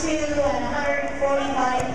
two at 145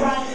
Riley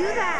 do that.